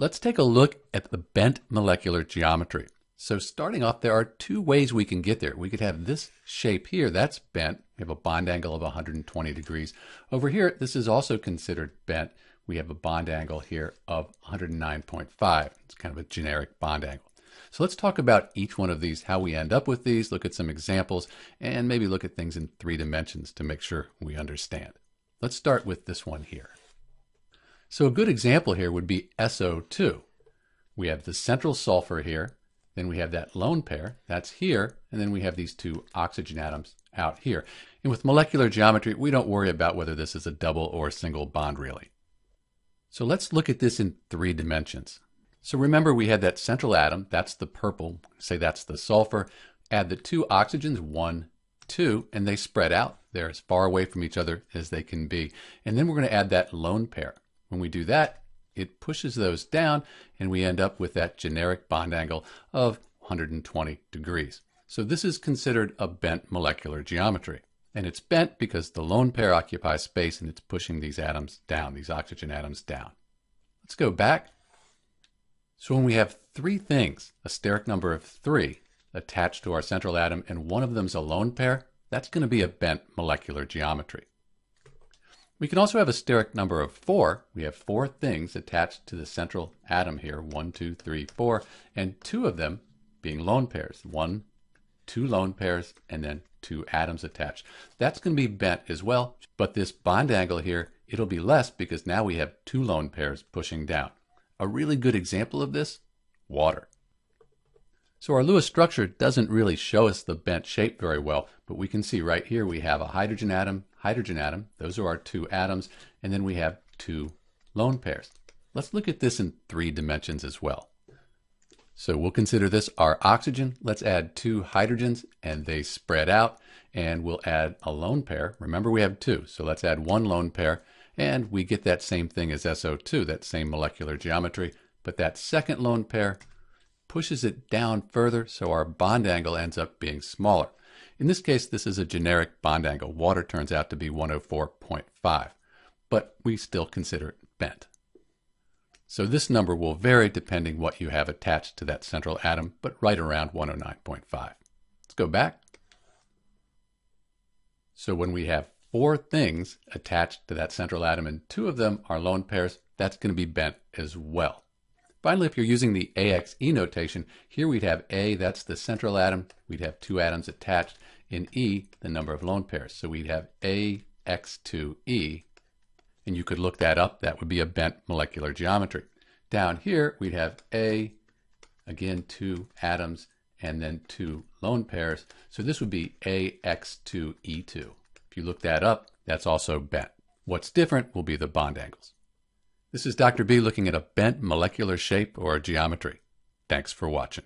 let's take a look at the bent molecular geometry. So starting off, there are two ways we can get there. We could have this shape here, that's bent. We have a bond angle of 120 degrees. Over here, this is also considered bent. We have a bond angle here of 109.5. It's kind of a generic bond angle. So let's talk about each one of these, how we end up with these, look at some examples, and maybe look at things in three dimensions to make sure we understand. Let's start with this one here. So a good example here would be SO2. We have the central sulfur here, then we have that lone pair, that's here, and then we have these two oxygen atoms out here. And with molecular geometry, we don't worry about whether this is a double or a single bond really. So let's look at this in three dimensions. So remember we had that central atom, that's the purple, say that's the sulfur. Add the two oxygens, one, two, and they spread out. They're as far away from each other as they can be. And then we're going to add that lone pair. When we do that, it pushes those down and we end up with that generic bond angle of 120 degrees. So this is considered a bent molecular geometry. And it's bent because the lone pair occupies space and it's pushing these atoms down, these oxygen atoms down. Let's go back so when we have three things, a steric number of three, attached to our central atom, and one of them's a lone pair, that's going to be a bent molecular geometry. We can also have a steric number of four. We have four things attached to the central atom here, one, two, three, four, and two of them being lone pairs. One, two lone pairs, and then two atoms attached. That's going to be bent as well, but this bond angle here, it'll be less because now we have two lone pairs pushing down. A really good example of this, water. So our Lewis structure doesn't really show us the bent shape very well, but we can see right here we have a hydrogen atom, hydrogen atom, those are our two atoms, and then we have two lone pairs. Let's look at this in three dimensions as well. So we'll consider this our oxygen. Let's add two hydrogens and they spread out and we'll add a lone pair. Remember we have two, so let's add one lone pair and we get that same thing as SO2, that same molecular geometry, but that second lone pair pushes it down further, so our bond angle ends up being smaller. In this case, this is a generic bond angle. Water turns out to be 104.5, but we still consider it bent. So this number will vary depending what you have attached to that central atom, but right around 109.5. Let's go back. So when we have four things attached to that central atom, and two of them are lone pairs, that's going to be bent as well. Finally, if you're using the AXE notation, here we'd have A, that's the central atom. We'd have two atoms attached. In E, the number of lone pairs. So we'd have AX2E, and you could look that up. That would be a bent molecular geometry. Down here, we'd have A, again, two atoms, and then two lone pairs. So this would be AX2E2. If you look that up, that's also bent. What's different will be the bond angles. This is Dr. B looking at a bent molecular shape or geometry. Thanks for watching.